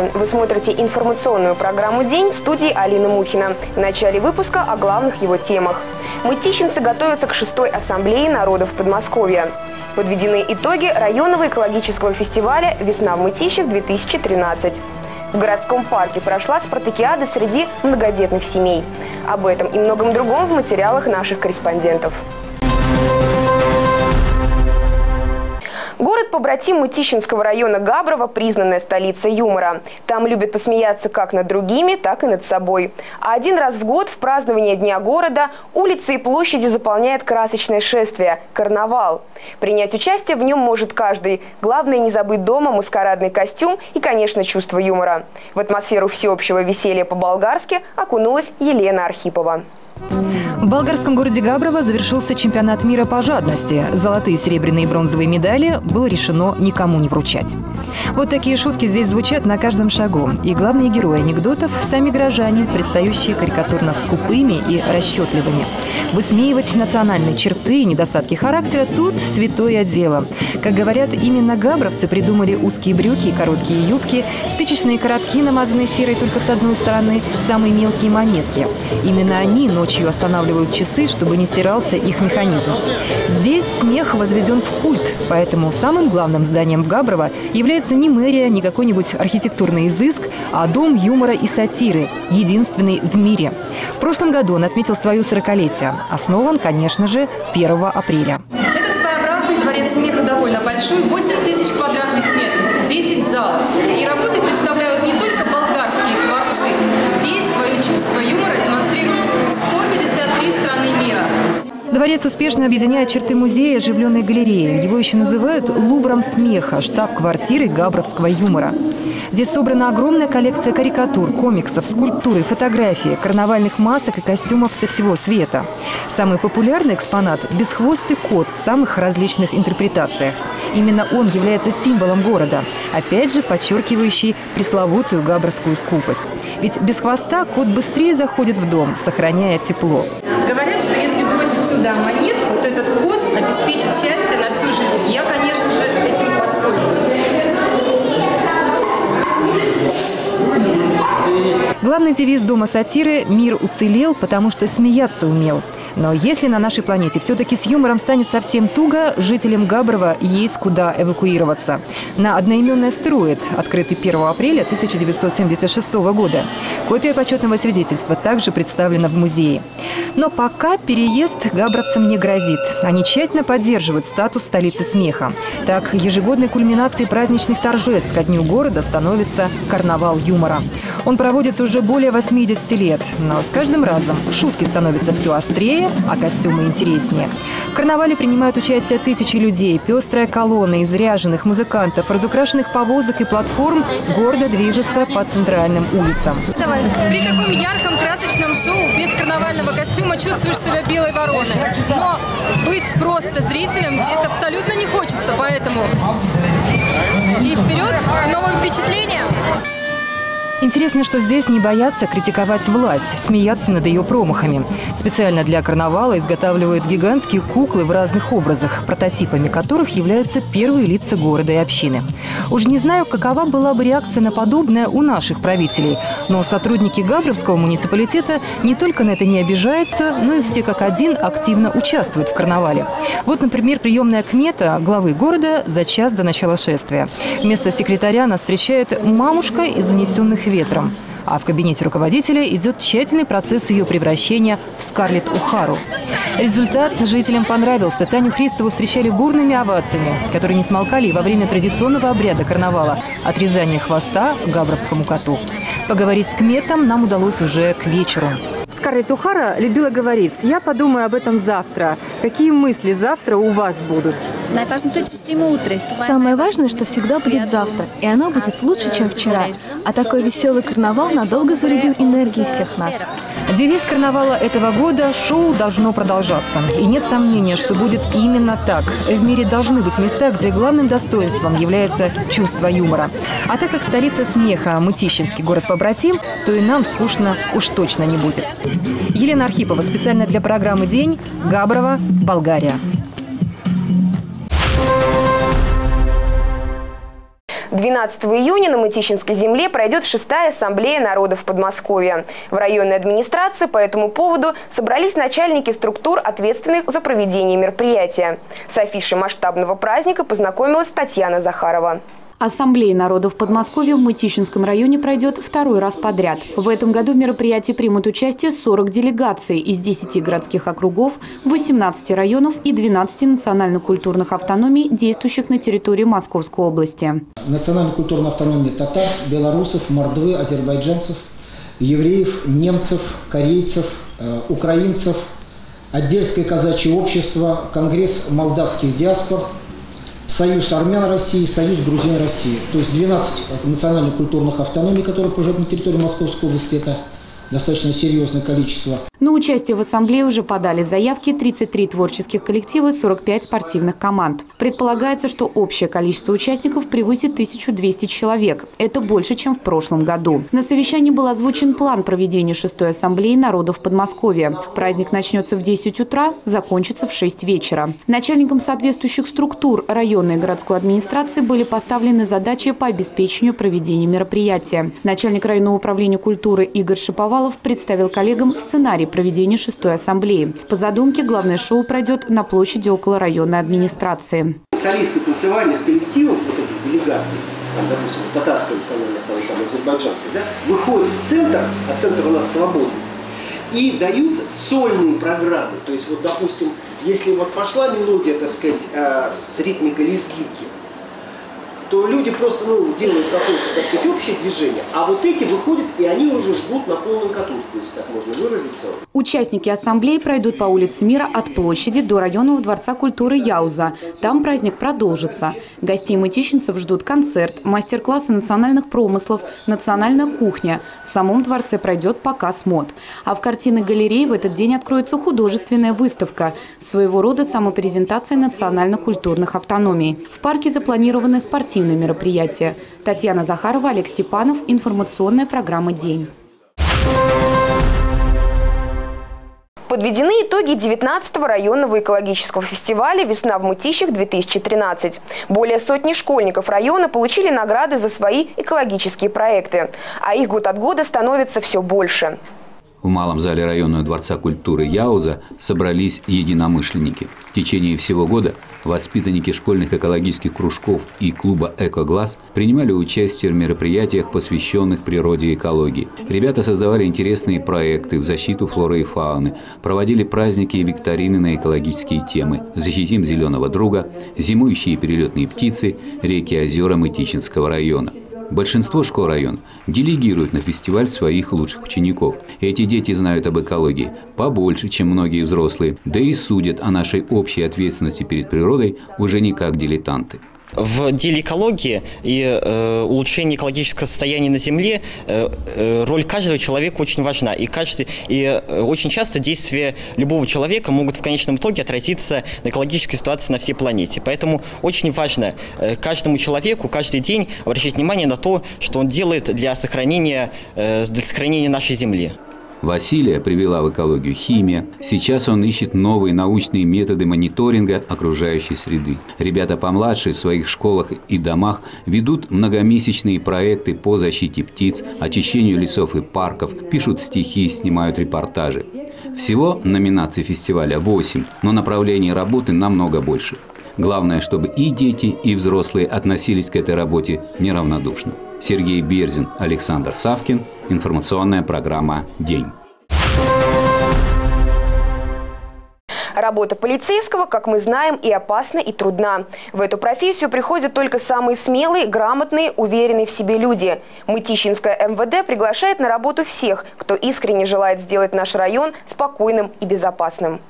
Здравствуйте! Вы смотрите информационную программу «День» в студии Алина Мухина. В начале выпуска о главных его темах. Мытищинцы готовятся к шестой ассамблее народов Подмосковья. Подведены итоги районного экологического фестиваля «Весна в Мытищах-2013». В городском парке прошла спартакиада среди многодетных семей. Об этом и многом другом в материалах наших корреспондентов. Город побратим Мытищинского района Габрово – признанная столица юмора. Там любят посмеяться как над другими, так и над собой. А один раз в год в празднование Дня города улицы и площади заполняет красочное шествие – карнавал. Принять участие в нем может каждый. Главное не забыть дома маскарадный костюм и, конечно, чувство юмора. В атмосферу всеобщего веселья по-болгарски окунулась Елена Архипова. В болгарском городе Габрово завершился чемпионат мира по жадности. Золотые, серебряные и бронзовые медали было решено никому не вручать. Вот такие шутки здесь звучат на каждом шагу. И главные герои анекдотов – сами горожане, предстающие карикатурно скупыми и расчетливыми. Высмеивать национальные черты и недостатки характера – тут святое дело. Как говорят, именно габровцы придумали узкие брюки и короткие юбки, спичечные коробки, намазанные серой только с одной стороны, самые мелкие монетки. Именно они ночью останавливают часы, чтобы не стирался их механизм. Здесь смех возведен в культ, поэтому самым главным зданием в Габрово является не мэрия, не какой-нибудь архитектурный изыск, а дом юмора и сатиры, единственный в мире. В прошлом году он отметил свое Основан, конечно же, 1 апреля. Этот своеобразный дворец смеха довольно большой, 8 тысяч квадратных метров, 10 залов. И работы представляют Дворец успешно объединяет черты музея оживленной галереи. Его еще называют «Лувром смеха», штаб-квартирой габровского юмора. Здесь собрана огромная коллекция карикатур, комиксов, скульптуры, фотографий, карнавальных масок и костюмов со всего света. Самый популярный экспонат – бесхвостый кот в самых различных интерпретациях. Именно он является символом города, опять же подчеркивающий пресловутую габровскую скупость. Ведь без хвоста кот быстрее заходит в дом, сохраняя тепло. Говорят, что если бросить сюда монетку, то этот кот обеспечит счастье на всю жизнь. Я, конечно же, этим воспользуюсь. Главный девиз Дома сатиры «Мир уцелел, потому что смеяться умел». Но если на нашей планете все-таки с юмором станет совсем туго, жителям Габрова есть куда эвакуироваться. На одноименный астероид, открытый 1 апреля 1976 года. Копия почетного свидетельства также представлена в музее. Но пока переезд габровцам не грозит. Они тщательно поддерживают статус столицы смеха. Так, ежегодной кульминацией праздничных торжеств ко Дню города становится карнавал юмора. Он проводится уже более 80 лет, но с каждым разом шутки становятся все острее, а костюмы интереснее. В карнавале принимают участие тысячи людей, пестрая колонна из ряженых музыкантов, разукрашенных повозок и платформ гордо движется по центральным улицам. При таком ярком, красочном шоу без карнавального костюма чувствуешь себя белой вороной. Но быть просто зрителем здесь абсолютно не хочется, поэтому и вперед к новым впечатлениям! Интересно, что здесь не боятся критиковать власть, смеяться над ее промахами. Специально для карнавала изготавливают гигантские куклы в разных образах, прототипами которых являются первые лица города и общины. Уж не знаю, какова была бы реакция на подобное у наших правителей, но сотрудники Габровского муниципалитета не только на это не обижаются, но и все как один активно участвуют в карнавале. Вот, например, приемная кмета главы города за час до начала шествия. Вместо секретаря нас встречает мамушка из унесенных ветром. А в кабинете руководителя идет тщательный процесс ее превращения в Скарлетт Ухару. Результат жителям понравился. Таню Христову встречали бурными овациями, которые не смолкали во время традиционного обряда карнавала – отрезания хвоста габровскому коту. Поговорить с кметом нам удалось уже к вечеру. Скарлетт Ухара любила говорить, я подумаю об этом завтра. Какие мысли завтра у вас будут? Самое важное, что всегда будет завтра, и оно будет лучше, чем вчера. А такой веселый карнавал надолго зарядил энергией всех нас. Девиз карнавала этого года – «Шоу должно продолжаться». И нет сомнения, что будет именно так. В мире должны быть места, где главным достоинством является чувство юмора. А так как столица смеха – Мытищинский город-побратим, то и нам скучно уж точно не будет. Елена Архипова специально для программы «День», Габрова, Болгария. 12 июня на Мытищинской земле пройдет шестая ассамблея народов Подмосковья. В районной администрации по этому поводу собрались начальники структур, ответственных за проведение мероприятия. С афишей масштабного праздника познакомилась Татьяна Захарова. Ассамблея народов Подмосковья в Мытищинском районе пройдет второй раз подряд. В этом году в мероприятии примут участие 40 делегаций из 10 городских округов, 18 районов и 12 национально-культурных автономий, действующих на территории Московской области. Национально-культурная автономия татар, белорусов, мордвы, азербайджанцев, евреев, немцев, корейцев, э, украинцев, Отдельское казачье общество, Конгресс молдавских диаспор – Союз армян России, Союз грузин России. То есть 12 национально-культурных автономий, которые проживают на территории Московской области, это достаточно серьезное количество. На участие в ассамблее уже подали заявки 33 творческих коллектива и 45 спортивных команд. Предполагается, что общее количество участников превысит 1200 человек. Это больше, чем в прошлом году. На совещании был озвучен план проведения шестой ассамблеи народов Подмосковья. Праздник начнется в 10 утра, закончится в 6 вечера. Начальникам соответствующих структур районной и городской администрации были поставлены задачи по обеспечению проведения мероприятия. Начальник районного управления культуры Игорь Шаповалов представил коллегам сценарий проведения шестой ассамблеи. По задумке главное шоу пройдет на площади около районной администрации. Солисты танцевальных коллективов, вот этих делегаций, там, допустим, татарская национальная, там, там, азербайджанская, да, выходят в центр, а центр у нас свободный, и дают сольные программы. То есть, вот, допустим, если вот пошла мелодия, так сказать, э, с ритмикой лезгинки, то люди просто ну, делают какое-то, так сказать, общее движение, а вот эти выходят, и они уже жгут на полную катушку, если так можно выразиться. Участники ассамблеи пройдут по улице Мира от площади до районного дворца культуры Яуза. Там праздник продолжится. Гостей мытищенцев ждут концерт, мастер-классы национальных промыслов, национальная кухня. В самом дворце пройдет показ мод. А в картинной галерее в этот день откроется художественная выставка, своего рода самопрезентация национально-культурных автономий. В парке запланированы спортивные спортивные мероприятия. Татьяна Захарова, Олег Степанов. Информационная программа «День». Подведены итоги 19-го районного экологического фестиваля «Весна в Мытищах-2013». Более сотни школьников района получили награды за свои экологические проекты, а их год от года становится все больше. В малом зале районного дворца культуры Яуза собрались единомышленники. В течение всего года воспитанники школьных экологических кружков и клуба «Экоглаз» принимали участие в мероприятиях, посвященных природе и экологии. Ребята создавали интересные проекты в защиту флоры и фауны, проводили праздники и викторины на экологические темы «Защитим зеленого друга», «Зимующие перелетные птицы», «Реки озера Мытищинского района». Большинство школ района делегируют на фестиваль своих лучших учеников. Эти дети знают об экологии побольше, чем многие взрослые, да и судят о нашей общей ответственности перед природой уже не как дилетанты. В деле экологии и э, улучшения экологического состояния на Земле э, э, роль каждого человека очень важна. И, каждый, и э, очень часто действия любого человека могут в конечном итоге отразиться на экологической ситуации на всей планете. Поэтому очень важно э, каждому человеку каждый день обращать внимание на то, что он делает для сохранения, э, для сохранения нашей Земли. Василия привела в экологию химия. Сейчас он ищет новые научные методы мониторинга окружающей среды. Ребята помладше в своих школах и домах ведут многомесячные проекты по защите птиц, очищению лесов и парков, пишут стихи, снимают репортажи. Всего номинаций фестиваля 8, но направлений работы намного больше. Главное, чтобы и дети, и взрослые относились к этой работе неравнодушно. Сергей Берзин, Александр Савкин. Информационная программа «День». Работа полицейского, как мы знаем, и опасна, и трудна. В эту профессию приходят только самые смелые, грамотные, уверенные в себе люди. Мытищинское МВД приглашает на работу всех, кто искренне желает сделать наш район спокойным и безопасным.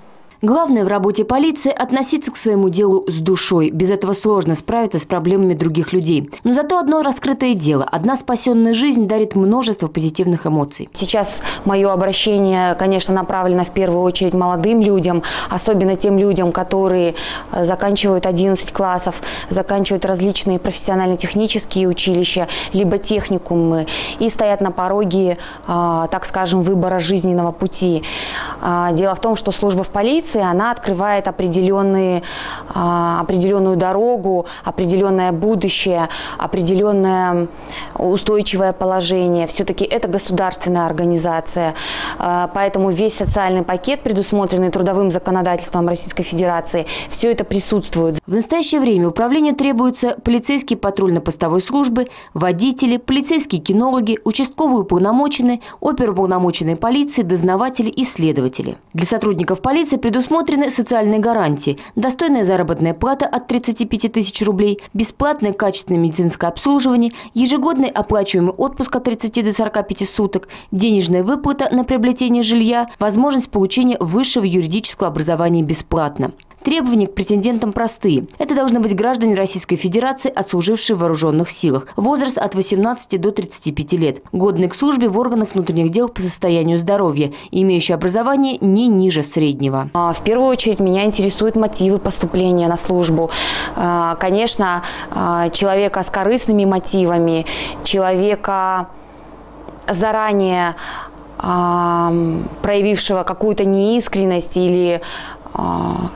Главное в работе полиции – относиться к своему делу с душой. Без этого сложно справиться с проблемами других людей. Но зато одно раскрытое дело, одна спасенная жизнь дарит множество позитивных эмоций. Сейчас мое обращение, конечно, направлено в первую очередь молодым людям, особенно тем людям, которые э, заканчивают 11 классов, заканчивают различные профессионально-технические училища, либо техникумы и стоят на пороге, а, так скажем, выбора жизненного пути. А, дело в том, что служба в полиции полиции, она открывает определенные, а, определенную дорогу, определенное будущее, определенное устойчивое положение. Все-таки это государственная организация, а, поэтому весь социальный пакет, предусмотренный трудовым законодательством Российской Федерации, все это присутствует. В настоящее время управлению требуются полицейские патрульно-постовой службы, водители, полицейские кинологи, участковые уполномоченные, оперуполномоченные полиции, дознаватели и следователи. Для сотрудников полиции предусмотрены социальные гарантии, достойная заработная плата от 35 тысяч рублей, бесплатное качественное медицинское обслуживание, ежегодный оплачиваемый отпуск от 30 до 45 суток, денежная выплата на приобретение жилья, возможность получения высшего юридического образования бесплатно. Требования к претендентам простые. Это должны быть граждане Российской Федерации, отслужившие в вооруженных силах. Возраст от 18 до 35 лет. Годные к службе в органах внутренних дел по состоянию здоровья. Имеющие образование не ниже среднего. А, в первую очередь меня интересуют мотивы поступления на службу. А, конечно, а, человека с корыстными мотивами, человека заранее проявившего какую-то неискренность или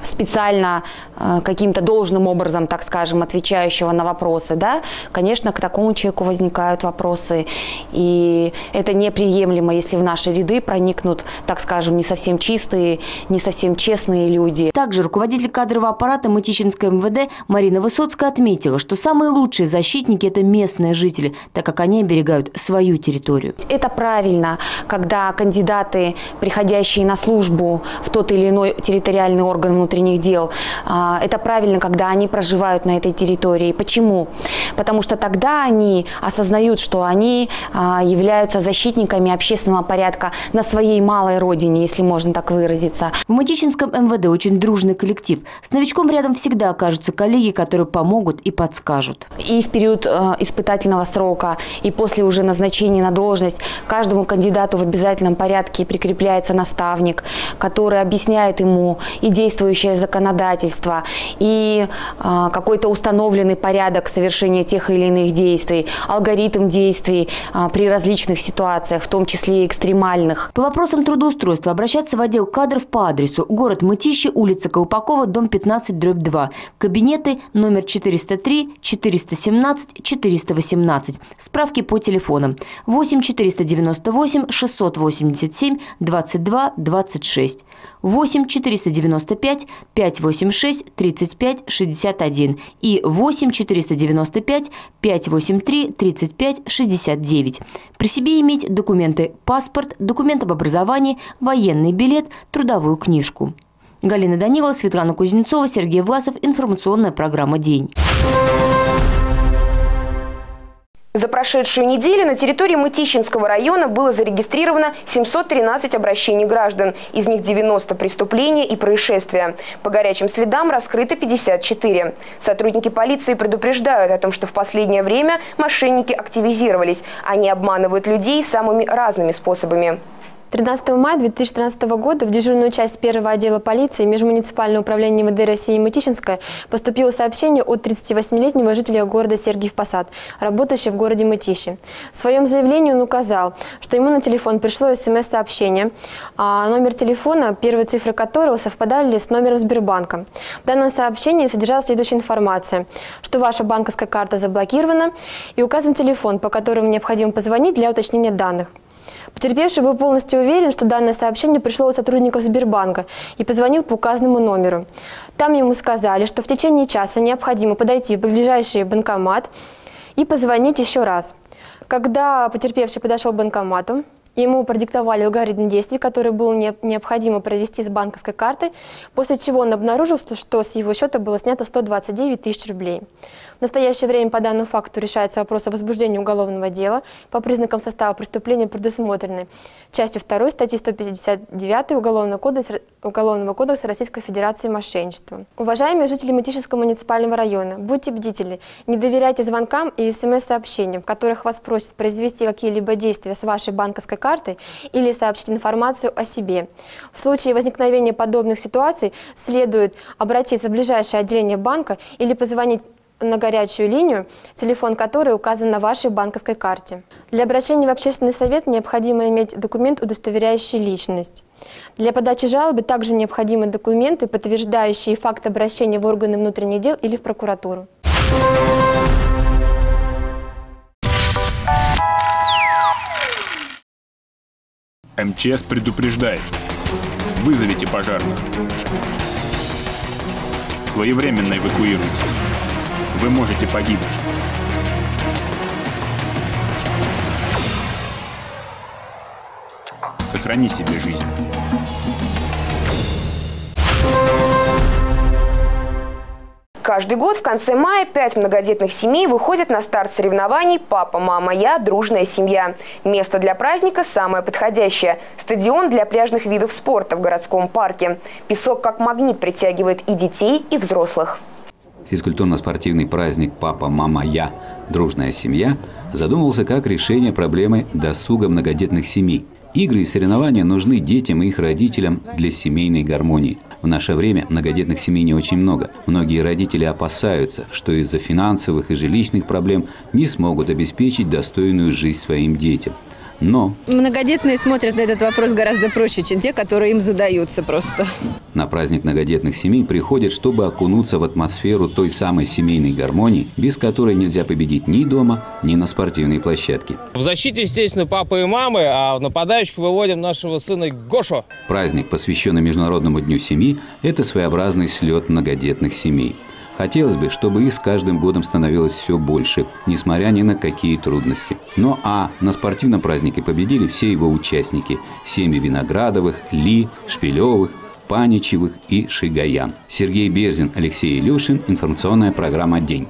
специально а, каким-то должным образом, так скажем, отвечающего на вопросы, да, конечно, к такому человеку возникают вопросы. И это неприемлемо, если в наши ряды проникнут, так скажем, не совсем чистые, не совсем честные люди. Также руководитель кадрового аппарата Мытищинской МВД Марина Высоцкая отметила, что самые лучшие защитники – это местные жители, так как они оберегают свою территорию. Это правильно, когда кандидаты, приходящие на службу в тот или иной территориальный территориальный орган внутренних дел. А, это правильно, когда они проживают на этой территории. Почему? Потому что тогда они осознают, что они а, являются защитниками общественного порядка на своей малой родине, если можно так выразиться. В Мытищинском МВД очень дружный коллектив. С новичком рядом всегда окажутся коллеги, которые помогут и подскажут. И в период э, испытательного срока, и после уже назначения на должность каждому кандидату в обязательном порядке прикрепляется наставник, который объясняет ему и действующее законодательство, и а, какой-то установленный порядок совершения тех или иных действий, алгоритм действий а, при различных ситуациях, в том числе и экстремальных. По вопросам трудоустройства обращаться в отдел кадров по адресу город Мытищи, улица Колпакова, дом 15, дробь 2. Кабинеты номер 403, 417, 418. Справки по телефонам 8 498 687 22 26. 8 495 586 35 61 и 8 495 583 35 69. При себе иметь документы паспорт, документ об образовании, военный билет, трудовую книжку. Галина Данилова, Светлана Кузнецова, Сергей Власов. Информационная программа «День». За прошедшую неделю на территории Мытищинского района было зарегистрировано 713 обращений граждан, из них 90 преступления и происшествия. По горячим следам раскрыто 54. Сотрудники полиции предупреждают о том, что в последнее время мошенники активизировались. Они обманывают людей самыми разными способами. 13 мая 2013 года в дежурную часть первого отдела полиции Межмуниципального управления МВД России Мытищинская поступило сообщение от 38-летнего жителя города Сергиев Посад, работающего в городе Мытищи. В своем заявлении он указал, что ему на телефон пришло смс-сообщение, а номер телефона, первые цифры которого совпадали с номером Сбербанка. В данном сообщении содержалась следующая информация, что ваша банковская карта заблокирована и указан телефон, по которому необходимо позвонить для уточнения данных. Потерпевший был полностью уверен, что данное сообщение пришло от сотрудников Сбербанка и позвонил по указанному номеру. Там ему сказали, что в течение часа необходимо подойти в ближайший банкомат и позвонить еще раз. Когда потерпевший подошел к банкомату, Ему продиктовали алгоритм действий, который было необходимо провести с банковской картой, после чего он обнаружил, что с его счета было снято 129 тысяч рублей. В настоящее время по данному факту решается вопрос о возбуждении уголовного дела по признакам состава преступления, предусмотренной частью 2 статьи 159 Уголовного кодекса, Уголовного кодекса Российской Федерации мошенничество. Уважаемые жители Мытищинского муниципального района, будьте бдительны, не доверяйте звонкам и смс-сообщениям, в которых вас просят произвести какие-либо действия с вашей банковской картой или сообщить информацию о себе. В случае возникновения подобных ситуаций следует обратиться в ближайшее отделение банка или позвонить на горячую линию, телефон которой указан на вашей банковской карте. Для обращения в общественный совет необходимо иметь документ, удостоверяющий личность. Для подачи жалобы также необходимы документы, подтверждающие факт обращения в органы внутренних дел или в прокуратуру. МЧС предупреждает. Вызовите пожарных. Своевременно эвакуируйте. Вы можете погибнуть. Сохрани себе жизнь. Каждый год в конце мая пять многодетных семей выходят на старт соревнований «Папа, мама, я. Дружная семья». Место для праздника самое подходящее – стадион для пляжных видов спорта в городском парке. Песок как магнит притягивает и детей, и взрослых. Физкультурно-спортивный праздник «Папа, мама, я. Дружная семья» задумывался как решение проблемы досуга многодетных семей – Игры и соревнования нужны детям и их родителям для семейной гармонии. В наше время многодетных семей не очень много. Многие родители опасаются, что из-за финансовых и жилищных проблем не смогут обеспечить достойную жизнь своим детям. Но... Многодетные смотрят на этот вопрос гораздо проще, чем те, которые им задаются просто. На праздник многодетных семей приходят, чтобы окунуться в атмосферу той самой семейной гармонии, без которой нельзя победить ни дома, ни на спортивной площадке. В защите, естественно, папы и мамы, а в нападающих выводим нашего сына Гошу. Праздник, посвященный Международному дню семьи, это своеобразный слет многодетных семей – Хотелось бы, чтобы их с каждым годом становилось все больше, несмотря ни на какие трудности. Но а на спортивном празднике победили все его участники – семьи Виноградовых, Ли, Шпилевых, Паничевых и Шигаян. Сергей Берзин, Алексей Илюшин. Информационная программа «День».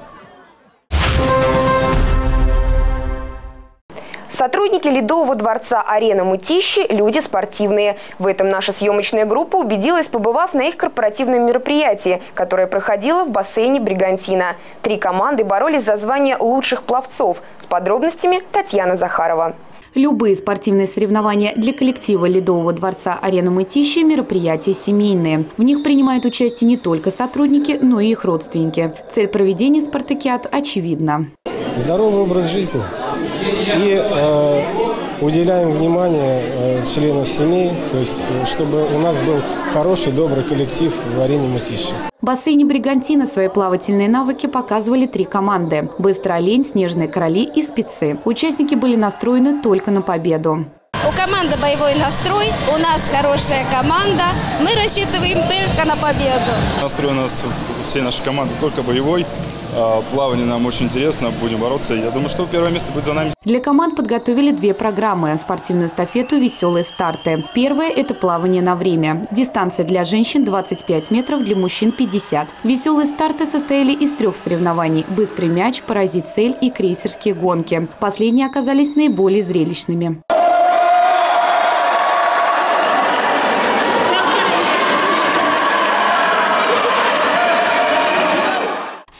Сотрудники Ледового дворца «Арена Мытищи» – люди спортивные. В этом наша съемочная группа убедилась, побывав на их корпоративном мероприятии, которое проходило в бассейне «Бригантина». Три команды боролись за звание лучших пловцов. С подробностями Татьяна Захарова. Любые спортивные соревнования для коллектива Ледового дворца «Арена Мытищи» – мероприятия семейные. В них принимают участие не только сотрудники, но и их родственники. Цель проведения спартакиад очевидна. Здоровый образ жизни – и э, уделяем внимание э, членам семей, то есть чтобы у нас был хороший, добрый коллектив в арене Мытищи. В бассейне «Бригантина» свои плавательные навыки показывали три команды – «Быстрый олень», «Снежные короли» и «Спецы». Участники были настроены только на победу. У команды боевой настрой, у нас хорошая команда. Мы рассчитываем только на победу. Настрой у нас все наши команды только боевой. А, плавание нам очень интересно, будем бороться. Я думаю, что первое место будет за нами. Для команд подготовили две программы – спортивную эстафету «Веселые старты». Первое – это плавание на время. Дистанция для женщин 25 метров, для мужчин 50. Веселые старты состояли из трех соревнований – быстрый мяч, паразит цель и крейсерские гонки. Последние оказались наиболее зрелищными.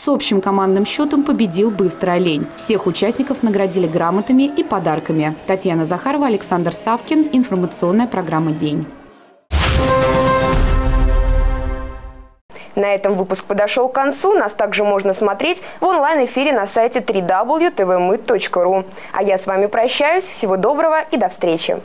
С общим командным счетом победил «Быстрый олень». Всех участников наградили грамотами и подарками. Татьяна Захарова, Александр Савкин. Информационная программа «День». На этом выпуск подошел к концу. Нас также можно смотреть в онлайн-эфире на сайте www.tvmy.ru. А я с вами прощаюсь. Всего доброго и до встречи.